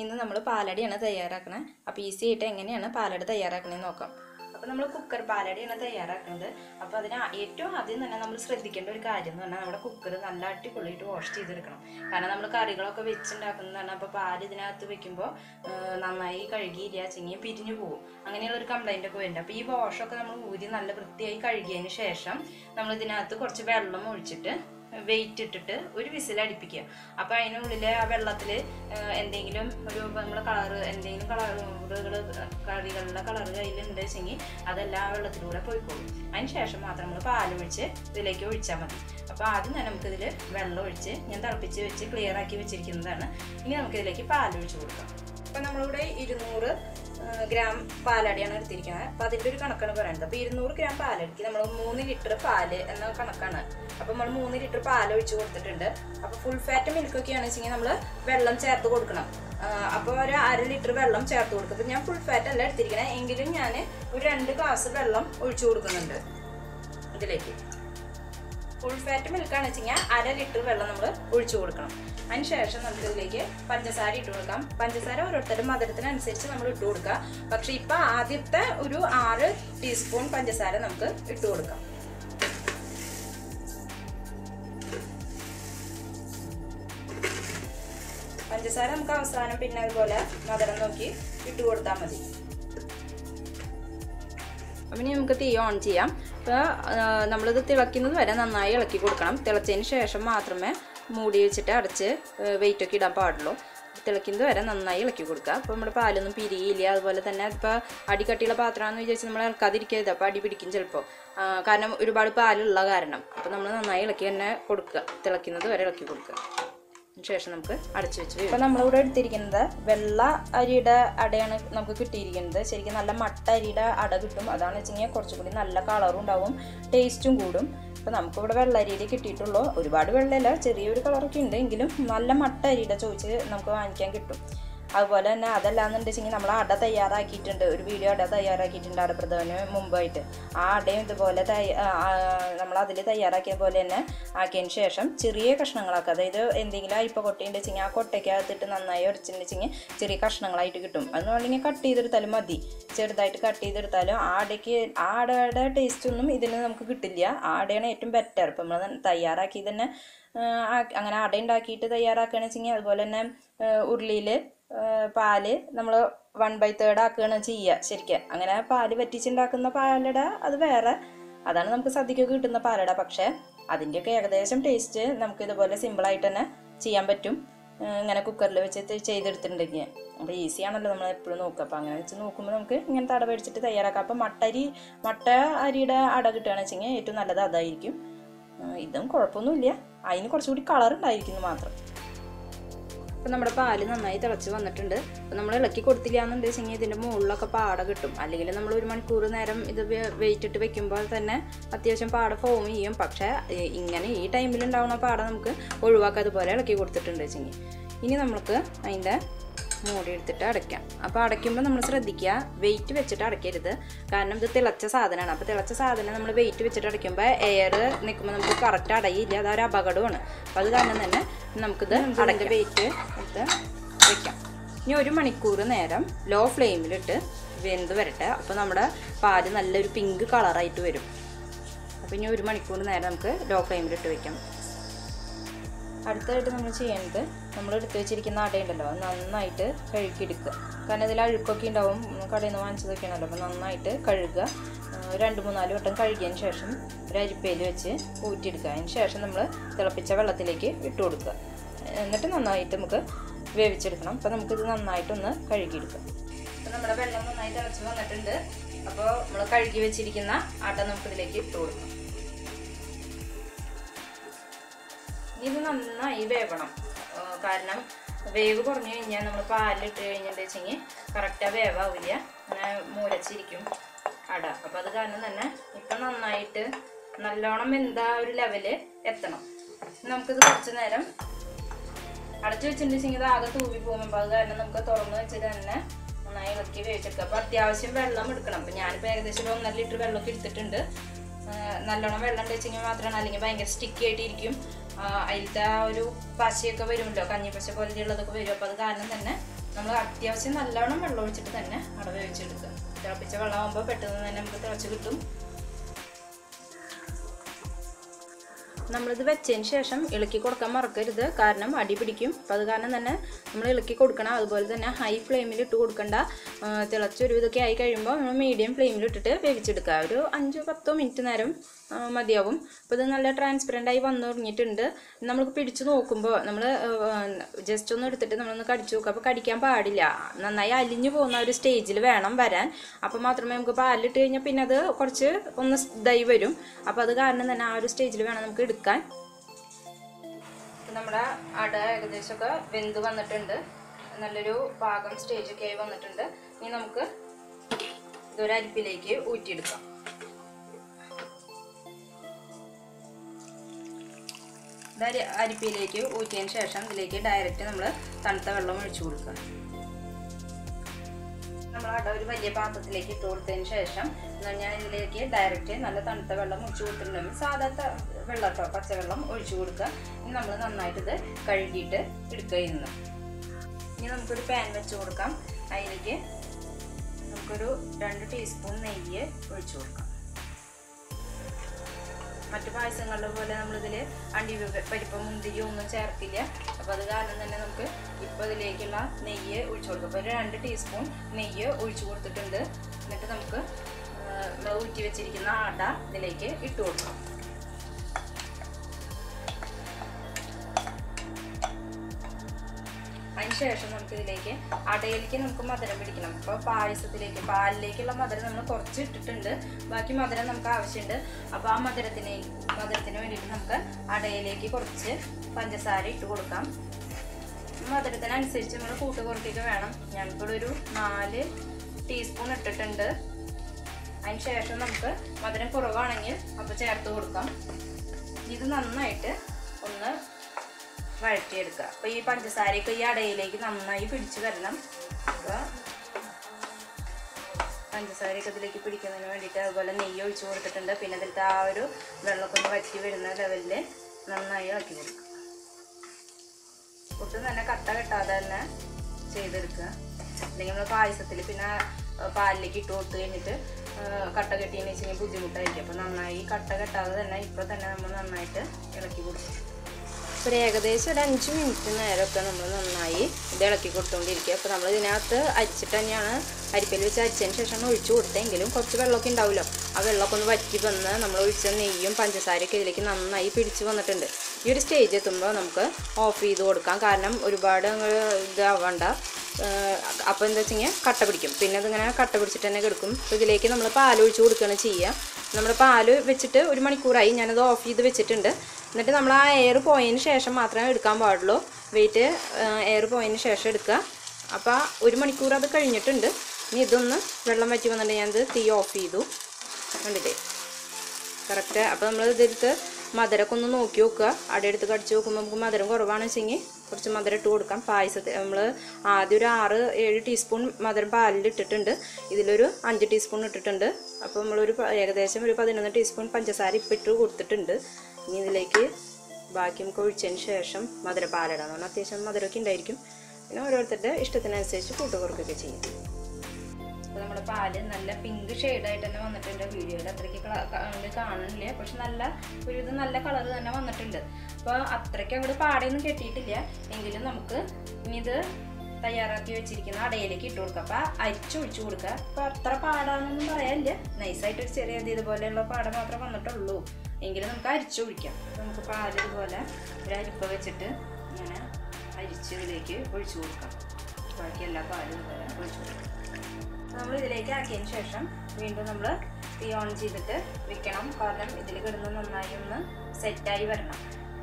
ഇന്ന് നമ്മൾ പാലടിയാണ് തയ്യാറാക്കുന്നത് അപ്പോൾ ഈസി ആയിട്ട് എങ്ങനെയാണ് പാലട തയ്യാറാക്കണേന്ന് നോക്കാം. അപ്പോൾ നമ്മൾ കുക്കർ പാലടിയാണ് തയ്യാറാക്കുന്നത് അപ്പോൾ അതിന് ഏറ്റവും ആദ്യം തന്നെ നമ്മൾ ശ്രദ്ധിക്കേണ്ട ഒരു കാര്യം എന്ന് പറഞ്ഞാൽ നമ്മുടെ കുക്കർ നല്ല അടിപൊളിയായിട്ട് വാഷ് ചെയ്തെടുക്കണം. കാരണം നമ്മൾ കറികളൊക്കെ വെച്ചുണ്ടാക്കുന്നതാണ് അപ്പോൾ പാൽ ഇതിനകത്ത് വെക്കുമ്പോൾ നന്നായി കഴുകിയില്ല ചെങ്ങി പിരിഞ്ഞു പോകും അങ്ങനെയുള്ള ഒരു കംപ്ലൈന്റ് ഒക്കെ വരുന്നുണ്ട്. അപ്പോൾ ഈ വാഷൊക്കെ നമ്മൾ ഊരി നല്ല വൃത്തിയായി കഴുകിയതിന് ശേഷം നമ്മൾ ഇതിനകത്ത് കുറച്ച് വെള്ളം ഒഴിച്ചിട്ട് വെയിറ്റ് ഇട്ടിട്ട് ഒരു വിസിൽ അടിപ്പിക്കുക. അപ്പോൾ അതിനുള്ളിൽ ആ വെള്ളത്തിൽ എന്തെങ്കിലും ഒരു നമ്മൾ കളറ് എന്തെങ്കിലും കളറുകൾ കറികളുടെ കളർ കയ്യിലുണ്ട് വെച്ചെങ്കിൽ അതെല്ലാം ആ വെള്ളത്തിലൂടെ പോയിക്കോളും. അതിന് ശേഷം മാത്രം നമ്മൾ പാലൊഴിച്ച് ഇതിലേക്ക് ഒഴിച്ചാൽ മതി. അപ്പോൾ ആദ്യം തന്നെ നമുക്കിതിൽ വെള്ളം ഒഴിച്ച് ഞാൻ തിളപ്പിച്ച് വെച്ച് ക്ലിയർ ആക്കി വെച്ചിരിക്കുന്നതാണ്. ഇനി നമുക്കിതിലേക്ക് പാലൊഴിച്ച് കൊടുക്കാം. അപ്പോൾ നമ്മളിവിടെ ഇരുന്നൂറ് ഗ്രാം പാലടിയാണ് എടുത്തിരിക്കുന്നത്. അപ്പം അതിന്റെ ഒരു കണക്കാണ് പറയുന്നത്. അപ്പോൾ ഇരുന്നൂറ് ഗ്രാം പാലടിക്ക് നമ്മൾ മൂന്ന് ലിറ്റർ പാൽ എന്ന കണക്കാണ്. അപ്പോൾ നമ്മൾ മൂന്ന് ലിറ്റർ പാൽ ഒഴിച്ച് കൊടുത്തിട്ടുണ്ട്. അപ്പോൾ ഫുൾ ഫാറ്റ് മിൽക്ക് ആണെന്ന് വെച്ചെങ്കിൽ നമ്മൾ വെള്ളം ചേർത്ത് കൊടുക്കണം. അപ്പോൾ ഒരു അര ലിറ്റർ വെള്ളം ചേർത്ത് കൊടുക്കും. ഞാൻ ഫുൾ ഫാറ്റ് അല്ല എടുത്തിരിക്കുന്നത് എങ്കിലും ഞാൻ ഒരു രണ്ട് ഗ്ലാസ് വെള്ളം ഒഴിച്ചു കൊടുക്കുന്നുണ്ട്. ഇതിലേക്ക്. ഫുൾ ഫാറ്റ് മിൽക്കാണ് വെച്ചെങ്കിൽ അര ലിറ്റർ വെള്ളം നമ്മൾ ഒഴിച്ചു കൊടുക്കണം. അതിന് ശേഷം നമുക്ക് ഇതിലേക്ക് പഞ്ചസാര ഇട്ട് കൊടുക്കാം. പഞ്ചസാര ഓരോരുത്തരുടെ മധുരത്തിനനുസരിച്ച് നമ്മൾ ഇട്ട് കൊടുക്കുക. പക്ഷെ ഇപ്പൊ ആദ്യത്തെ ഒരു ആറ് ടീസ്പൂൺ പഞ്ചസാര നമുക്ക് ഇട്ട് കൊടുക്കാം. പഞ്ചസാര നമുക്ക് അവസാനം പിന്നെ അതുപോലെ മധുരം നോക്കി ഇട്ട് കൊടുത്താൽ മതി. അപ്പം ഇനി നമുക്ക് തീ ഓൺ ചെയ്യാം. ഇപ്പോൾ നമ്മളിത് തിളയ്ക്കുന്നത് വരെ നന്നായി ഇളക്കി കൊടുക്കണം. തിളച്ചതിന് ശേഷം മാത്രമേ മൂടി വെച്ചിട്ട് അടച്ച് വെയിറ്റ് ഒക്കെ ഇടാൻ പാടുള്ളൂ. തിളയ്ക്കുന്നത് വരെ നന്നായി ഇളക്കി കൊടുക്കുക. അപ്പോൾ നമ്മുടെ പാലൊന്നും പിരിയില്ല. അതുപോലെ തന്നെ ഇപ്പോൾ അടിക്കട്ടിയുള്ള പാത്രമാണെന്ന് വിചാരിച്ച് നമ്മൾ ഇളക്കാതിരിക്കരുത് അപ്പോൾ അടി പിടിക്കും ചിലപ്പോൾ കാരണം ഒരുപാട് പാലുള്ള കാരണം. അപ്പോൾ നമ്മൾ നന്നായി ഇളക്കി തന്നെ കൊടുക്കുക. തിളയ്ക്കുന്നത് വരെ ഇളക്കി കൊടുക്കുക. ശേഷം നമുക്ക് അടച്ചു വെച്ച് ഇപ്പം നമ്മളിവിടെ എടുത്തിരിക്കുന്നത് വെള്ള അരിയുടെ അടയാണ് നമുക്ക് കിട്ടിയിരിക്കുന്നത്. ശരിക്കും നല്ല മട്ട അരിയുടെ അട കിട്ടും. അതാണ് വെച്ചെങ്കിൽ കുറച്ചുകൂടി നല്ല കളറും ഉണ്ടാവും ടേസ്റ്റും കൂടും. അപ്പോൾ നമുക്കിവിടെ വെള്ള അരിയിൽ കിട്ടിയിട്ടുള്ളൂ. ഒരുപാട് വെള്ളമല്ല ചെറിയൊരു കളറൊക്കെ ഉണ്ട്. എങ്കിലും നല്ല മട്ട അരിയുടെ ചോദിച്ച് നമുക്ക് വാങ്ങിക്കാൻ കിട്ടും. അതുപോലെ തന്നെ അതല്ലാന്നുണ്ടെച്ചെങ്കിൽ നമ്മൾ അട തയ്യാറാക്കിയിട്ടുണ്ട്. ഒരു വീഡിയോ അട തയ്യാറാക്കിയിട്ടുണ്ട് അടപ്രഥമന് മുമ്പായിട്ട്. ആ അടയും ഇതുപോലെ നമ്മൾ അതിൽ തയ്യാറാക്കിയ പോലെ തന്നെ ആക്കിയതിന് ശേഷം ചെറിയ കഷ്ണങ്ങളാക്കുക അതായത് എന്തെങ്കിലും അരിപ്പ കൊട്ടയുണ്ടെച്ചെങ്കിൽ ആ കൊട്ടയ്ക്കകത്തിട്ട് നന്നായി ഉരച്ചിട്ടുണ്ടെച്ചെങ്കിൽ ചെറിയ കഷ്ണങ്ങളായിട്ട് കിട്ടും. അതെന്ന് പറഞ്ഞെങ്കിൽ കട്ട് ചെയ്തെടുത്താലും മതി. ചെറുതായിട്ട് കട്ട് ചെയ്തെടുത്താലും ആ അടയ്ക്ക് ആ അടയുടെ ടേസ്റ്റ് ഒന്നും ഇതിന് നമുക്ക് കിട്ടില്ല. ആ അടയാണ് ഏറ്റവും ബെറ്റർ ഇപ്പം നമ്മൾ തയ്യാറാക്കി തന്നെ അങ്ങനെ അട ഉണ്ടാക്കിയിട്ട് തയ്യാറാക്കുകയാണെന്ന് വെച്ചെങ്കിൽ അതുപോലെ തന്നെ ഉരുളിയിൽ പാൽ നമ്മൾ വൺ ബൈ തേർഡ് ആക്കുകയാണ് ചെയ്യുക ശരിക്കും. അങ്ങനെ പാൽ വറ്റിച്ചുണ്ടാക്കുന്ന പാലട അത് വേറെ. അതാണ് നമുക്ക് സദ്യക്കൊക്കെ കിട്ടുന്ന പാലട. പക്ഷേ അതിന്റെയൊക്കെ ഏകദേശം ടേസ്റ്റ് നമുക്ക് ഇതുപോലെ സിമ്പിളായിട്ട് തന്നെ ചെയ്യാൻ പറ്റും. ഇങ്ങനെ കുക്കറിൽ വെച്ച് ചെയ്തെടുത്തിട്ടുണ്ടെങ്കിൽ. അപ്പോൾ ഈസി ആണല്ലോ നമ്മൾ എപ്പോഴും നോക്കുക. അപ്പോൾ അങ്ങനെ വെച്ച് നോക്കുമ്പോൾ നമുക്ക് ഇങ്ങനെ അട മേടിച്ചിട്ട് തയ്യാറാക്കാം. അപ്പോൾ മട്ടരി മട്ട അരിയുടെ അട കിട്ടുകയാണെന്ന് വെച്ചെങ്കിൽ ഏറ്റവും നല്ലത് അതായിരിക്കും. ഇതും കുഴപ്പമൊന്നുമില്ല. അതിന് കുറച്ചുകൂടി കളർ ഉണ്ടായിരിക്കുന്നു മാത്രം. അപ്പം നമ്മുടെ പാൽ നന്നായി തിളച്ച് വന്നിട്ടുണ്ട്. അപ്പം നമ്മൾ ഇളക്കി കൊടുത്തില്ല എന്നുണ്ടെങ്കിൽ ഇതിന്റെ മുകളിലൊക്കെ പാട കിട്ടും. അല്ലെങ്കിൽ നമ്മൾ ഒരു മണിക്കൂർ നേരം ഇത് വെയിറ്റ് ഇട്ട് വെക്കുമ്പോൾ തന്നെ അത്യാവശ്യം പാട ഫോം ചെയ്യും. പക്ഷേ ഇങ്ങനെ ഈ ടൈമിൽ ഉണ്ടാവുന്ന പാട നമുക്ക് ഒഴിവാക്കാതുപോലെ ഇളക്കി കൊടുത്തിട്ടുണ്ട് വെച്ചെങ്കിൽ ഇനി നമുക്ക് അതിന്റെ മൂടി എടുത്തിട്ട് അടയ്ക്കാം. അപ്പോൾ അടയ്ക്കുമ്പോൾ നമ്മൾ ശ്രദ്ധിക്കുക വെയിറ്റ് വെച്ചിട്ട് അടയ്ക്കരുത്. കാരണം ഇത് തിളച്ച സാധനമാണ്. അപ്പോൾ തിളച്ച സാധനം നമ്മൾ വെയിറ്റ് വെച്ചിട്ട് അടയ്ക്കുമ്പോൾ എയർ നിൽക്കുമ്പോൾ നമുക്ക് കറക്റ്റ് അടയില്ല. അതൊരു അപകടമാണ്. അപ്പോൾ അത് കാരണം തന്നെ നമുക്കിത് അടയ്ക്ക. വെയിറ്റ് എടുത്ത് വയ്ക്കാം ഇനി ഒരു മണിക്കൂർ നേരം ലോ ഫ്ലെയിമിലിട്ട് വെന്ത് വരട്ടെ. അപ്പോൾ നമ്മുടെ പാൽ നല്ലൊരു പിങ്ക് കളറായിട്ട് വരും. അപ്പോൾ ഇനി ഒരു മണിക്കൂർ നേരം നമുക്ക് ലോ ഫ്ലെയിമിലിട്ട് വയ്ക്കാം അടുത്തതായിട്ട് നമ്മൾ ചെയ്യേണ്ടത് നമ്മൾ എടുത്ത് വെച്ചിരിക്കുന്ന അടയുണ്ടല്ലോ അത് നന്നായിട്ട് കഴുകിയെടുക്കുക. കാരണം ഇതിൽ അഴുക്കൊക്കെ ഉണ്ടാവും. കടയിൽ നിന്ന് വാങ്ങിച്ചതൊക്കെ വാങ്ങിച്ചതൊക്കെയാണല്ലോ അപ്പോൾ നന്നായിട്ട് കഴുകുക. രണ്ട് മൂന്നാൽ വട്ടം കഴുകിയതിന് ശേഷം ഒരു അരിപ്പയിൽ വെച്ച് ഊറ്റിയെടുക്കുക. അതിന് ശേഷം നമ്മൾ തിളപ്പിച്ച വെള്ളത്തിലേക്ക് ഇട്ട് കൊടുക്കുക. എന്നിട്ട് നന്നായിട്ട് നമുക്ക് വേവിച്ചെടുക്കണം. അപ്പോൾ നമുക്കിത് നന്നായിട്ടൊന്ന് കഴുകിയെടുക്കാം. അപ്പോൾ നമ്മുടെ വെള്ളം നന്നായി തിളച്ച് വന്നിട്ടുണ്ട്. അപ്പോൾ നമ്മൾ കഴുകി വെച്ചിരിക്കുന്ന അട നമുക്കിതിലേക്ക് ഇട്ട് കൊടുക്കാം. ഇത് നന്നായി വേവണം. കാരണം വേവ് കുറഞ്ഞു കഴിഞ്ഞാൽ നമ്മൾ പാലിലിട്ട് കഴിഞ്ഞിട്ട് വെച്ചെങ്കിൽ കറക്റ്റാ വേവാവില്ല. അങ്ങനെ മൂലച്ചിരിക്കും അട. അപ്പോൾ അത് കാരണം തന്നെ ഇപ്പം നന്നായിട്ട് നല്ലോണം എന്താ ഒരു ലെവൽ എത്തണം. നമുക്കിത് കുറച്ച് നേരം അടച്ചു വെച്ചിട്ടുണ്ടെങ്കിൽ ഇത് ആകെ തൂവി പോകുമ്പോൾ അത് കാരണം നമുക്ക് തുറന്ന് വെച്ചിട്ട് തന്നെ നന്നായി ഇളക്കി വേവിച്ചെടുക്കുക അപ്പോൾ അത്യാവശ്യം വെള്ളം എടുക്കണം. അപ്പോൾ ഞാനിപ്പോൾ ഏകദേശം ഒരു ഒന്നര ലിറ്റർ വെള്ളമൊക്കെ എടുത്തിട്ടുണ്ട്. നല്ലോണം വെള്ളം വെച്ചെങ്കിൽ മാത്രമാണ് അല്ലെങ്കിൽ ഭയങ്കര സ്റ്റിക്കി ആയിട്ടിരിക്കും അതിലത്തെ ആ ഒരു പശയൊക്കെ വരുമല്ലോ കഞ്ഞിപ്പശ പോലെയുള്ളതൊക്കെ വരും. അപ്പോൾ അത് കാരണം തന്നെ നമ്മൾ അത്യാവശ്യം നല്ലോണം വെള്ളം ഒഴിച്ചിട്ട് തന്നെ അട വേവിച്ചെടുക്കുക. തിളപ്പിച്ച വെള്ളമാകുമ്പോൾ പെട്ടെന്ന് തന്നെ നമുക്ക് തിളച്ച് കിട്ടും. നമ്മളിത് വെച്ചതിന് ശേഷം ഇളക്കി കൊടുക്കാൻ മറക്കരുത്. കാരണം അടി പിടിക്കും. അപ്പം അത് കാരണം തന്നെ നമ്മൾ ഇളക്കി കൊടുക്കണം. അതുപോലെ തന്നെ ഹൈ ഫ്ലെയിമിൽ ഇട്ട് കൊടുക്കണ്ട. തിളച്ചൊരു ഇതൊക്കെ ആയി കഴിയുമ്പോൾ നമ്മൾ മീഡിയം ഫ്ലെയിമിലിട്ടിട്ട് വേവിച്ചെടുക്കുക. ഒരു അഞ്ചോ പത്തോ മിനിറ്റ് നേരം മതിയാവും. അപ്പോൾ ഇത് നല്ല ട്രാൻസ്പെറന്റ് ആയി വന്നു തുടങ്ങിയിട്ടുണ്ട് നമുക്ക് പിടിച്ചു നോക്കുമ്പോൾ നമ്മൾ ജസ്റ്റ് ഒന്ന് എടുത്തിട്ട് നമ്മളൊന്ന് കടിച്ചു നോക്കുക അപ്പോൾ കടിക്കാൻ പാടില്ല. നന്നായി അലിഞ്ഞു പോകുന്ന ഒരു സ്റ്റേജിൽ വേണം വരാൻ. അപ്പോൾ മാത്രമേ നമുക്ക് പാലിട്ട് കഴിഞ്ഞാൽ പിന്നെ അത് കുറച്ച് ഒന്ന് ഇതായി വരും. അപ്പോൾ അത് കാരണം തന്നെ ആ ഒരു സ്റ്റേജിൽ വേണം നമുക്ക് എടുക്കാൻ. നമ്മുടെ അട ഏകദേശമൊക്കെ വെന്ത് വന്നിട്ടുണ്ട്. നല്ലൊരു പാകം സ്റ്റേജൊക്കെ ആയി വന്നിട്ടുണ്ട്. ഇനി നമുക്ക് ഇതൊരരിപ്പിലേക്ക് ഊറ്റിയെടുക്കാം. ഇത് അരി അരിപ്പിയിലേക്ക് ഊറ്റിയതിന് ശേഷം ഇതിലേക്ക് ഡയറക്റ്റ് നമ്മൾ തണുത്ത വെള്ളം ഒഴിച്ചു കൊടുക്കുക. നമ്മൾ അട ഒരു വലിയ പാത്രത്തിലേക്ക് ഇട്ട് കൊടുത്തതിന് ശേഷം ഞാൻ ഇതിലേക്ക് ഡയറക്റ്റ് നല്ല തണുത്ത വെള്ളം ഒഴിച്ചു കൊടുത്തിട്ടുണ്ടെങ്കിൽ സാധാരണ വെള്ളം കേട്ടോ പച്ചവെള്ളം ഒഴിച്ചു കൊടുക്കുക. ഇനി നമ്മൾ നന്നായിട്ട് ഇത് കഴുകിയിട്ട് എടുക്കുക ഇന്ന്. ഇനി നമുക്കൊരു പാൻ വെച്ച് കൊടുക്കാം. അതിലേക്ക് നമുക്കൊരു രണ്ട് ടീസ്പൂൺ നെയ്യ് ഒഴിച്ചു കൊടുക്കാം. മറ്റു പായസങ്ങളുടെ പോലെ നമ്മളിതിൽ അണ്ടി പരിപ്പ് മുന്തിരി ഒന്നും ചേർക്കില്ല. അപ്പോൾ അത് കാരണം തന്നെ നമുക്ക് ഇപ്പോൾ ഇതിലേക്കുള്ള നെയ്യ് ഒഴിച്ചു കൊടുക്കാം. അപ്പോൾ ഒരു രണ്ട് ടീസ്പൂൺ നെയ്യ് ഒഴിച്ചു കൊടുത്തിട്ടുണ്ട്. എന്നിട്ട് നമുക്ക് ഊറ്റി വെച്ചിരിക്കുന്ന ആട ഇതിലേക്ക് ഇട്ട് കൊടുക്കാം. അതിനുശേഷം നമുക്ക് ഇതിലേക്ക് അടയിലേക്ക് നമുക്ക് മധുരം പിടിക്കണം. അപ്പോൾ പായസത്തിലേക്ക് പാലിലേക്കുള്ള മധുരം നമ്മൾ കുറച്ച് ഇട്ടിട്ടുണ്ട്. ബാക്കി മധുരം നമുക്ക് ആവശ്യമുണ്ട്. അപ്പോൾ ആ മധുരത്തിന് മധുരത്തിന് വേണ്ടിയിട്ട് നമുക്ക് അടയിലേക്ക് കുറച്ച് പഞ്ചസാര ഇട്ട് കൊടുക്കാം. മധുരത്തിനനുസരിച്ച് നമ്മൾ കൂട്ട് കുറയ്ക്കുക വേണം. ഞാനിപ്പോൾ ഒരു നാല് ടീസ്പൂൺ ഇട്ടിട്ടുണ്ട്. അതിന് ശേഷം നമുക്ക് മധുരം കുറവാണെങ്കിൽ അപ്പോൾ ചേർത്ത് കൊടുക്കാം. ഇത് നന്നായിട്ട് വഴറ്റിയെടുക്കുക. അപ്പോൾ ഈ പഞ്ചസാരയൊക്കെ ഈ അടയിലേക്ക് നന്നായി പിടിച്ചു വരണം. അപ്പോൾ പഞ്ചസാരയൊക്കെ ഇതിലേക്ക് പിടിക്കുന്നതിന് വേണ്ടിയിട്ട് അതുപോലെ നെയ്യ് ഒഴിച്ചു കൊടുത്തിട്ടുണ്ട്. പിന്നെ ഇതിലത്തെ ആ ഒരു വെള്ളമൊക്കെ വറ്റി വരുന്ന ലെവലിൽ നന്നായി ഇളക്കി കൊടുക്കുക. ഒട്ടും തന്നെ കട്ട കെട്ടാതെ തന്നെ ചെയ്തെടുക്കുക. അല്ലെങ്കിൽ നമ്മൾ പായസത്തിൽ പിന്നെ പാലിലേക്ക് ഇട്ട് കൊടുത്ത് കഴിഞ്ഞിട്ട് കട്ട കെട്ടിയെന്ന് വെച്ച് ബുദ്ധിമുട്ടായിരിക്കും. അപ്പോൾ നന്നായി കട്ട കെട്ടാതെ തന്നെ ഇപ്പോൾ തന്നെ നമ്മൾ നന്നായിട്ട് ഇളക്കി കൊടുക്കും. ഒരു ഏകദേശം ഒരു അഞ്ച് മിനിറ്റ് നേരമൊക്കെ നമ്മൾ നന്നായി ഇത് ഇളക്കി കൊടുത്തുകൊണ്ടിരിക്കുക. അപ്പോൾ നമ്മൾ ഇതിനകത്ത് അരിച്ചിട്ട് തന്നെയാണ് അരിപ്പയിൽ വെച്ച് അരിച്ചതിന് ശേഷം ഒഴിച്ചു കൊടുത്തെങ്കിലും കുറച്ച് വെള്ളമൊക്കെ ഉണ്ടാവുമല്ലോ. ആ വെള്ളമൊക്കെ ഒന്ന് വറ്റി വന്ന് നമ്മൾ ഒഴിച്ച നെയ്യും പഞ്ചസാരയൊക്കെ ഇതിലേക്ക് നന്നായി പിടിച്ച് വന്നിട്ടുണ്ട്. ഈ ഒരു സ്റ്റേജ് എത്തുമ്പോൾ നമുക്ക് ഓഫ് ചെയ്ത് കൊടുക്കാം. കാരണം ഒരുപാട് ഇതാവണ്ട. അപ്പോൾ എന്താ വെച്ച് കഴിഞ്ഞാൽ കട്ട പിടിക്കും. പിന്നെ അതിങ്ങനെ കട്ട പിടിച്ചിട്ട് തന്നെ കിടക്കും. ഇതിലേക്ക് നമ്മൾ പാൽ ഒഴിച്ച് കൊടുക്കുകയാണ് ചെയ്യുക. നമ്മൾ പാൽ വെച്ചിട്ട് ഒരു മണിക്കൂറായി. ഞാനത് ഓഫ് ചെയ്ത് വെച്ചിട്ടുണ്ട്. എന്നിട്ട് നമ്മൾ ആ എയർ പോയതിന് ശേഷം മാത്രമേ എടുക്കാൻ പാടുള്ളൂ. വെയിറ്റ് എയർ പോയതിന് ശേഷം എടുക്കുക. അപ്പോൾ ഒരു മണിക്കൂർ അത് കഴിഞ്ഞിട്ടുണ്ട്. ഇനി ഇതൊന്ന് വെള്ളം വറ്റി വന്നിട്ട് ഞാനത് തീ ഓഫ് ചെയ്തു. കണ്ടില്ലേ? കറക്റ്റ് അപ്പോൾ നമ്മൾ ഇതെടുത്ത് മധുരമൊക്കെ ഒന്ന് നോക്കി നോക്കുക അടയെടുത്ത് കടിച്ച് നോക്കുമ്പോൾ നമുക്ക് മധുരം കുറവാണെന്ന് വെച്ചെങ്കിൽ കുറച്ച് മധുരം ഇട്ട് കൊടുക്കാം. പായസത്തിൽ നമ്മൾ ആദ്യം ഒരു ആറ് ഏഴ് ടീസ്പൂൺ മധുരം പാലിൽ ഇട്ടിട്ടുണ്ട്. ഇതിലൊരു അഞ്ച് ടീസ്പൂൺ ഇട്ടിട്ടുണ്ട്. അപ്പോൾ നമ്മളൊരു ഏകദേശം ഒരു പതിനൊന്ന് ടീസ്പൂൺ പഞ്ചസാര ഇപ്പം ഇട്ട് കൊടുത്തിട്ടുണ്ട്. ഇനി ഇതിലേക്ക് ബാക്കി നമുക്ക് ഒഴിച്ചതിന് ശേഷം മധുര എന്ന് പറഞ്ഞാൽ അത്യാവശ്യം മധുരമൊക്കെ ഉണ്ടായിരിക്കും. പിന്നെ ഓരോരുത്തരുടെ ഇഷ്ടത്തിനനുസരിച്ച് കൂട്ട് കുറയ്ക്കുകയൊക്കെ ചെയ്യും. അപ്പോൾ നമ്മുടെ പാൽ നല്ല പിങ്ക് ഷെയ്ഡായിട്ട് തന്നെ വന്നിട്ടുണ്ട് വീഡിയോയിൽ അത്രയ്ക്ക് കാണുന്നില്ല. പക്ഷെ നല്ല ഒരു ഇത് നല്ല കളർ തന്നെ വന്നിട്ടുണ്ട്. അപ്പോൾ അത്രയ്ക്ക് അങ്ങോട്ട് പാടയൊന്നും കെട്ടിയിട്ടില്ല. എങ്കിലും നമുക്ക് ഇനി ഇത് തയ്യാറാക്കി വെച്ചിരിക്കുന്ന അടയിലേക്ക് ഇട്ട് കൊടുക്കുക അപ്പോൾ അരിച്ചൊഴിച്ചു കൊടുക്കുക. അപ്പോൾ അത്ര പാടാണെന്നൊന്നും പറയാനില്ല. നൈസായിട്ട് ഒരു ചെറിയ ഇത് ഇതുപോലെയുള്ള പാട മാത്രമേ വന്നിട്ടുള്ളൂ. എങ്കിലും നമുക്ക് അരിച്ചൊഴിക്കാം അപ്പോൾ നമുക്ക് പാൽ ഇതുപോലെ ഒരു അരിപ്പ വെച്ചിട്ട് ഇങ്ങനെ അരിച്ച് ഇതിലേക്ക് ഒഴിച്ചു കൊടുക്കാം. ബാക്കി എല്ലാ പാലും ഇതുപോലെ ഒഴിച്ചു കൊടുക്കാം. നമ്മൾ ഇതിലേക്ക് ആക്കിയതിന് ശേഷം വീണ്ടും നമ്മൾ തീ ഓൺ ചെയ്തിട്ട് വെക്കണം. കാരണം ഇതിൽ കിടന്ന് നന്നായി ഒന്ന് സെറ്റായി വരണം.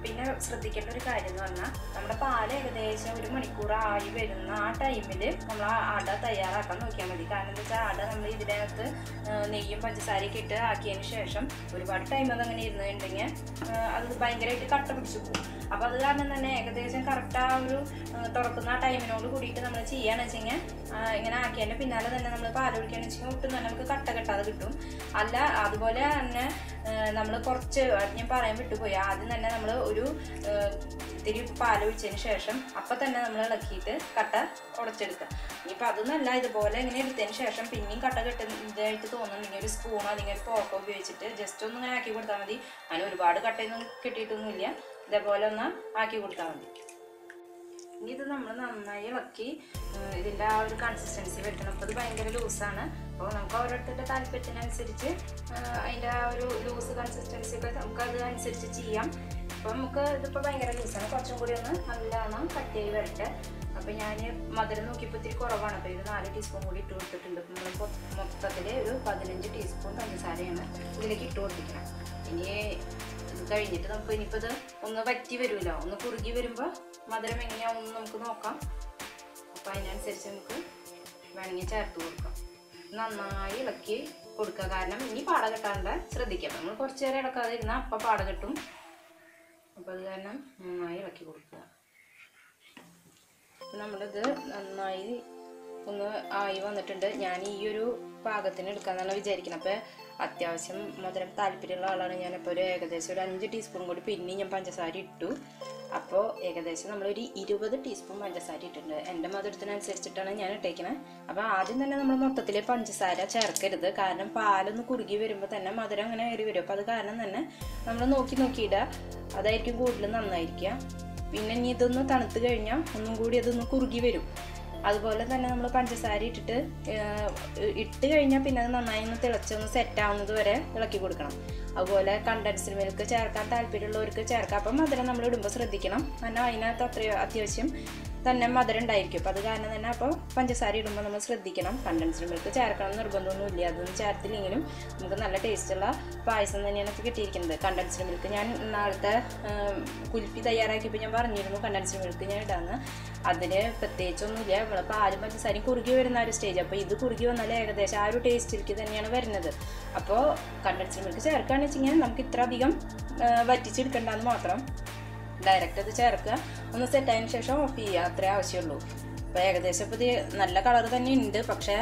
പിന്നെ ശ്രദ്ധിക്കേണ്ട ഒരു കാര്യം എന്ന് പറഞ്ഞാൽ നമ്മുടെ പാൽ ഏകദേശം ഒരു മണിക്കൂർ ആയി വരുന്ന ആ ടൈമിൽ നമ്മൾ ആ അട തയ്യാറാക്കാൻ നോക്കിയാൽ മതി. കാരണം എന്താ വെച്ചാൽ അട നമ്മൾ ഇതിനകത്ത് നെയ്യും പഞ്ചസാരയൊക്കെ ഇട്ട് ആക്കിയതിന് ശേഷം ഒരുപാട് ടൈം അങ്ങനെ ഇരുന്നുണ്ടെങ്കിൽ അത് ഭയങ്കരമായിട്ട് കട്ട പിടിച്ചു പോകും അപ്പോൾ അത് കാരണം തന്നെ ഏകദേശം കറക്റ്റ് ആ ഒരു തുറക്കുന്ന ആ ടൈമിനോട് കൂടിയിട്ട് നമ്മൾ ചെയ്യുകയാണെന്ന് വെച്ച് കഴിഞ്ഞാൽ ഇങ്ങനെ ആക്കിയതിന്റെ പിന്നാലെ തന്നെ നമ്മൾ പാലൊഴിക്കുകയാണെന്ന് വെച്ചാൽ ഒട്ടും തന്നെ നമുക്ക് കട്ട കെട്ടാതെ കിട്ടും. അല്ല അതുപോലെ തന്നെ നമ്മൾ കുറച്ച് ഞാൻ പറയാൻ വിട്ടുപോയി. ആദ്യം തന്നെ നമ്മൾ ഒരു ഇത്തിരി പാലൊഴിച്ചതിന് ശേഷം അപ്പം തന്നെ നമ്മൾ ഇളക്കിയിട്ട് കട്ട ഉടച്ചെടുക്കുക. ഇനിയിപ്പോൾ അതൊന്നല്ല ഇതുപോലെ ഇങ്ങനെ എടുത്തതിന് ശേഷം പിന്നെയും കട്ട കെട്ടുന്നതായിട്ട് തോന്നുന്നുണ്ടെങ്കിൽ ഒരു സ്പൂണോ അല്ലെങ്കിൽ പോക്കോ ഉപയോഗിച്ചിട്ട് ജസ്റ്റ് ഒന്ന് ഇങ്ങനെ ആക്കി കൊടുത്താൽ മതി. അതിന് ഒരുപാട് കട്ടയൊന്നും കിട്ടിയിട്ടൊന്നുമില്ല. ഇതേപോലെ ഒന്ന് ആക്കി കൊടുത്താൽ മതി. ഇനി ഇത് നമ്മൾ നന്നായി ഇളക്കി ഇതിന്റെ ആ ഒരു കൺസിസ്റ്റൻസി വെട്ടണം അപ്പോൾ ഇത് ഭയങ്കര ലൂസാണ്. അപ്പോൾ നമുക്ക് ഓരോരുത്തരുടെ താല്പര്യത്തിനനുസരിച്ച് അതിന്റെ ആ ഒരു ലൂസ് കൺസിസ്റ്റൻസി ഒക്കെ നമുക്ക് അത് അനുസരിച്ച് ചെയ്യാം. അപ്പോൾ നമുക്ക് ഇതിപ്പോൾ ഭയങ്കര ലൂസാണ്. കുറച്ചും കൂടി ഒന്ന് നല്ലോണം കട്ട് ചെയ്ത് വരട്ടെ. അപ്പോൾ ഞാൻ മധുരം നോക്കിയപ്പോൾ ഇത്തിരി കുറവാണ്. അപ്പോൾ ഇത് നാല് ടീസ്പൂൺ കൂടി ഇട്ട് കൊടുത്തിട്ടുണ്ട്. അപ്പോൾ നമ്മൾ മൊത്തത്തിൽ ഒരു പതിനഞ്ച് ടീസ്പൂൺ പഞ്ചസാരയാണ് ഇതിലേക്ക് ഇട്ട് കൊടുത്തിരിക്കണം. ഇനി കഴിഞ്ഞിട്ട് നമുക്ക് ഇനിയിപ്പോൾ ഇത് ഒന്ന് വറ്റി വരുമല്ലോ ഒന്ന് കുറുകി വരുമ്പോൾ മധുരം എങ്ങനെയാവും നമുക്ക് നോക്കാം. അപ്പോൾ അതിനനുസരിച്ച് നമുക്ക് വേണമെങ്കിൽ ചേർത്ത് കൊടുക്കാം. നന്നായി ഇളക്കി കൊടുക്കുക. കാരണം ഇനി പാട കെട്ടാണ്ട് ശ്രദ്ധിക്കാം. നമ്മൾ കുറച്ച് നേരം ഇളക്കാതെ ഇരുന്നാൽ അപ്പം പാട കെട്ടും. അപ്പോൾ അത് കാരണം നന്നായി ഇളക്കി കൊടുക്കുക. നമ്മളിത് നന്നായി ഒന്ന് ആയി വന്നിട്ടുണ്ട്. ഞാൻ ഈ ഒരു പാകത്തിന് എടുക്കാന്നാണ് വിചാരിക്കുന്നത്. അപ്പോൾ അത്യാവശ്യം മധുരം താല്പര്യമുള്ള ആളാണ് ഞാനിപ്പോൾ. ഒരു ഏകദേശം ഒരു അഞ്ച് ടീസ്പൂൺ കൂടി പിന്നെ ഞാൻ പഞ്ചസാര ഇട്ടു. അപ്പോൾ ഏകദേശം നമ്മളൊരു ഇരുപത് ടീസ്പൂൺ പഞ്ചസാര ഇട്ടിട്ടുണ്ട്. എന്റെ മധുരത്തിനനുസരിച്ചിട്ടാണ് ഞാൻ ഇട്ടേക്കുന്നത് അപ്പോൾ ആദ്യം തന്നെ നമ്മൾ മൊത്തത്തിൽ പഞ്ചസാര ചേർക്കരുത്. കാരണം പാലൊന്ന് കുറുകി വരുമ്പോൾ തന്നെ മധുരം അങ്ങനെ കയറി വരും. അപ്പോൾ അത് കാരണം തന്നെ നമ്മൾ നോക്കി നോക്കിയിടുക അതായിരിക്കും കൂടുതൽ നന്നായിരിക്കുക. പിന്നെ ഇനി ഇതൊന്ന് തണുത്ത് കഴിഞ്ഞാൽ ഒന്നും കൂടി അതൊന്ന് കുറുകി വരും. അതുപോലെ തന്നെ നമ്മൾ പഞ്ചസാര ഇട്ടിട്ട് ഇട്ട് കഴിഞ്ഞാൽ പിന്നെ അത് നന്നായി ഒന്ന് തിളച്ചൊന്ന് സെറ്റാവുന്നത് വരെ ഇളക്കി കൊടുക്കണം. അതുപോലെ കണ്ടൻസ്ഡ് മിൽക്ക് ചേർക്കാൻ താല്പര്യമുള്ളവർക്ക് ചേർക്കാം. അപ്പം മധുരം നമ്മൾ ഇടുമ്പോൾ ശ്രദ്ധിക്കണം. കാരണം അതിനകത്ത് അത്രയും അത്യാവശ്യം തന്നെ മധുരം ഉണ്ടായിരിക്കും അപ്പോൾ അത് കാരണം തന്നെ അപ്പോൾ പഞ്ചസാര ഇടുമ്പോൾ നമ്മൾ ശ്രദ്ധിക്കണം. കണ്ടൻസ്ഡ് മിൽക്ക് ചേർക്കണം നിർബന്ധമൊന്നുമില്ല. അതൊന്നും ചേർത്തില്ലെങ്കിലും നമുക്ക് നല്ല ടേസ്റ്റുള്ള പായസം തന്നെയാണ് ഇപ്പോൾ കിട്ടിയിരിക്കുന്നത്. കണ്ടൻസ്ഡ് മിൽക്ക് ഞാൻ നാളത്തെ കുൽഫി തയ്യാറാക്കിയപ്പോൾ ഞാൻ പറഞ്ഞിരുന്നു കണ്ടൻസ്ഡ് മിൽക്ക് ഞാൻ ഇടാന്ന്. അതിന് പ്രത്യേകിച്ചൊന്നുമില്ല. നമ്മൾ പാലും പഞ്ചസാരയും കുറുകി വരുന്ന ഒരു സ്റ്റേജ് അപ്പോൾ ഇത് കുറുകി വന്നാൽ ഏകദേശം ആ ഒരു ടേസ്റ്റിലേക്ക് തന്നെയാണ് വരുന്നത്. അപ്പോൾ കണ്ടൻസ്ഡ് മിൽക്ക് ചേർക്കുകയാണെന്ന് വെച്ച് നമുക്ക് ഇത്ര അധികം വറ്റിച്ചെടുക്കേണ്ടതെന്ന് മാത്രം ഡയറക്റ്റ് അത് ചേർക്കുക. ഒന്ന് സെറ്റ് ആയതിനു ശേഷം ഓഫ് ചെയ്യുക. അത്രേ ആവശ്യമുള്ളൂ. അപ്പോൾ ഏകദേശം ഇപ്പോൾ ഇത് നല്ല കളർ തന്നെ ഉണ്ട്. പക്ഷേ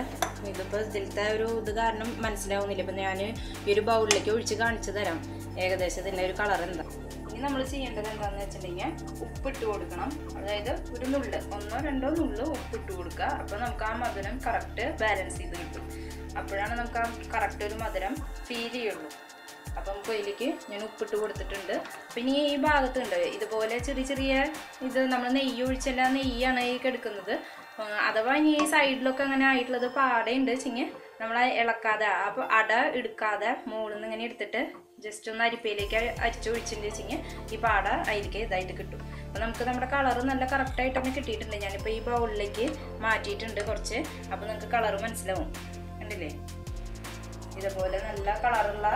ഇതിപ്പോൾ ഇതിലത്തെ ഒരു ഇത് കാരണം മനസ്സിലാവുന്നില്ല. ഇപ്പം ഞാൻ ഈ ഒരു ബൗളിലേക്ക് ഒഴിച്ച് കാണിച്ചു തരാം. ഏകദേശം ഇതിന്റെ ഒരു കളർ എന്താ. ഇനി നമ്മൾ ചെയ്യേണ്ടത് എന്താണെന്ന് വെച്ചിട്ടുണ്ടെങ്കിൽ ഉപ്പിട്ട് കൊടുക്കണം. അതായത് ഒരു നുള്ള്. ഒന്നോ രണ്ടോ നുള്ള് ഉപ്പിട്ട് കൊടുക്കുക. അപ്പോൾ നമുക്ക് ആ മധുരം കറക്റ്റ് ബാലൻസ് ചെയ്ത് കിട്ടും. അപ്പോഴാണ് നമുക്ക് ആ കറക്റ്റ് ഒരു മധുരം ഫീൽ ചെയ്യുള്ളൂ. അപ്പം നമുക്ക് അതിലേക്ക് ഞാൻ ഉപ്പിട്ട് കൊടുത്തിട്ടുണ്ട്. പിന്നെ ഈ ഭാഗത്തുണ്ട്. ഇതുപോലെ ചെറിയ ചെറിയ ഇത് നമ്മൾ നെയ്യ് ഒഴിച്ചല്ല നെയ്യാണ് ഈ എടുക്കുന്നത് അഥവാ ഇനി ഈ സൈഡിലൊക്കെ അങ്ങനെ ആയിട്ടുള്ളത് പാടയുണ്ട് വെച്ചിങ്ങ് നമ്മൾ ഇളക്കാതെ അപ്പോൾ അട എടുക്കാതെ മുകളിൽ നിന്ന് ഇങ്ങനെ എടുത്തിട്ട് ജസ്റ്റ് ഒന്ന് അരിപ്പയിലേക്ക് അരിച്ചു ഒഴിച്ചിട്ട് വെച്ചിങ്ങ് ഈ പാട അതിലേക്ക് ഇതായിട്ട് കിട്ടും. അപ്പോൾ നമുക്ക് നമ്മുടെ കളർ നല്ല കറക്റ്റായിട്ട് തന്നെ കിട്ടിയിട്ടുണ്ട്. ഞാനിപ്പോൾ ഈ ബൗളിലേക്ക് മാറ്റിയിട്ടുണ്ട് കുറച്ച്. അപ്പോൾ നിങ്ങൾക്ക് കളർ മനസ്സിലാവും. കണ്ടില്ലേ? ഇതുപോലെ നല്ല കളറുള്ള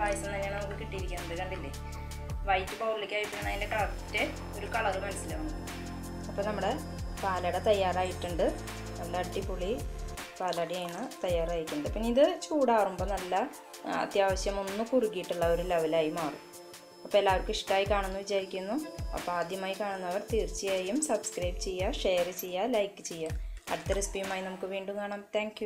പായസം തന്നെയാണ് നമുക്ക് കിട്ടിയിരിക്കുന്നത്. കണ്ടില്ലേ? വൈറ്റ് ബൗളിലേക്ക് ആയിട്ടാണ് അതിന്റെ കറക്റ്റ് ഒരു കളർ മനസ്സിലാവും അപ്പോൾ നമ്മുടെ പാലട തയ്യാറായിട്ടുണ്ട്. നല്ല അടിപൊളി പാലടയാണ് തയ്യാറായിട്ടുണ്ട്. പിന്നെ ഇത് ചൂടാറുമ്പോൾ നല്ല അത്യാവശ്യം ഒന്ന് കുറുകിയിട്ടുള്ള ഒരു ലെവലായി മാറും. അപ്പോൾ എല്ലാവർക്കും ഇഷ്ടമായി കാണുമെന്ന് വിചാരിക്കുന്നു. അപ്പോൾ ആദ്യമായി കാണുന്നവർ തീർച്ചയായും സബ്സ്ക്രൈബ് ചെയ്യുക ഷെയർ ചെയ്യുക ലൈക്ക് ചെയ്യുക. അടുത്ത റെസിപ്പിയുമായി നമുക്ക് വീണ്ടും കാണാം. താങ്ക്